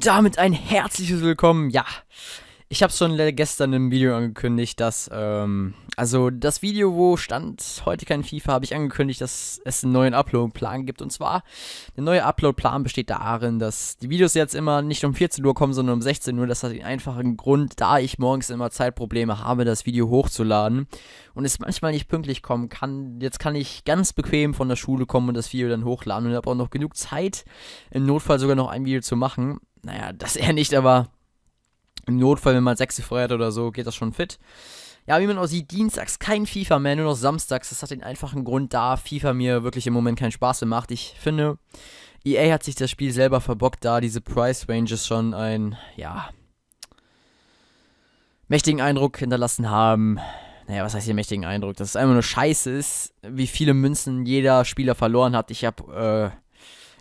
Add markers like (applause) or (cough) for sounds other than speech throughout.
Und damit ein herzliches Willkommen. Ja, ich habe schon gestern im Video angekündigt, dass, ähm, also das Video, wo stand heute kein FIFA, habe ich angekündigt, dass es einen neuen Upload-Plan gibt. Und zwar, der neue Upload-Plan besteht darin, dass die Videos jetzt immer nicht um 14 Uhr kommen, sondern um 16 Uhr. Das hat den einfachen Grund, da ich morgens immer Zeitprobleme habe, das Video hochzuladen und es manchmal nicht pünktlich kommen kann. Jetzt kann ich ganz bequem von der Schule kommen und das Video dann hochladen und habe auch noch genug Zeit, im Notfall sogar noch ein Video zu machen. Naja, (laughs) das eher nicht, aber im Notfall, wenn man sechs frei hat oder so, geht das schon fit. Ja, wie man auch sieht, dienstags kein FIFA mehr, nur noch samstags. Das hat den einfachen Grund, da FIFA mir wirklich im Moment keinen Spaß mehr macht. Ich finde, EA hat sich das Spiel selber verbockt, da diese Price Ranges schon ein, ja, mächtigen Eindruck hinterlassen haben. Naja, was heißt hier mächtigen Eindruck? Dass es einfach nur scheiße ist, wie viele Münzen jeder Spieler verloren hat. Ich habe äh,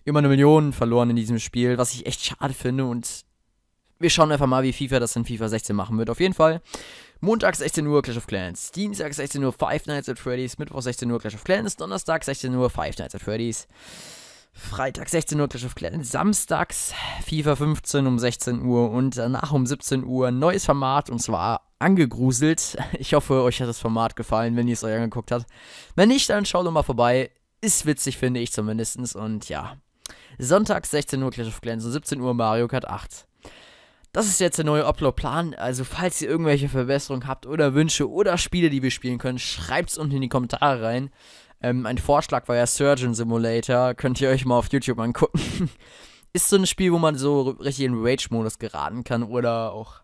immer eine Million verloren in diesem Spiel, was ich echt schade finde und wir schauen einfach mal, wie FIFA das in FIFA 16 machen wird. Auf jeden Fall. Montag 16 Uhr Clash of Clans, Dienstag 16 Uhr Five Nights at Freddy's, Mittwoch 16 Uhr Clash of Clans, Donnerstag 16 Uhr Five Nights at Freddy's, Freitag 16 Uhr Clash of Clans, Samstags FIFA 15 um 16 Uhr und danach um 17 Uhr neues Format und zwar angegruselt. (laughs) Ich hoffe, euch hat das Format gefallen, wenn ihr es euch angeguckt habt. Wenn nicht, dann schaut doch mal vorbei. Ist witzig, finde ich zumindest. Und ja, Sonntag 16 Uhr Clash of Clans und 17 Uhr Mario Kart 8. Das ist jetzt der neue Upload-Plan. Also, falls ihr irgendwelche Verbesserungen habt oder Wünsche oder Spiele, die wir spielen können, schreibt es unten in die Kommentare rein. Ähm, ein Vorschlag war ja Surgeon Simulator. Könnt ihr euch mal auf YouTube angucken. (laughs) ist so ein Spiel, wo man so richtig in Rage-Modus geraten kann oder auch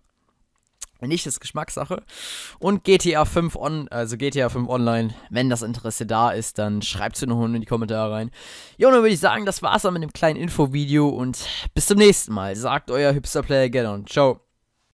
nicht, ist Geschmackssache. Und GTA 5 on, also GTA 5 Online, wenn das Interesse da ist, dann schreibt es noch in die Kommentare rein. Und dann würde ich sagen, das war's dann mit dem kleinen Infovideo und bis zum nächsten Mal. Sagt euer Hipster Player Get on. Ciao.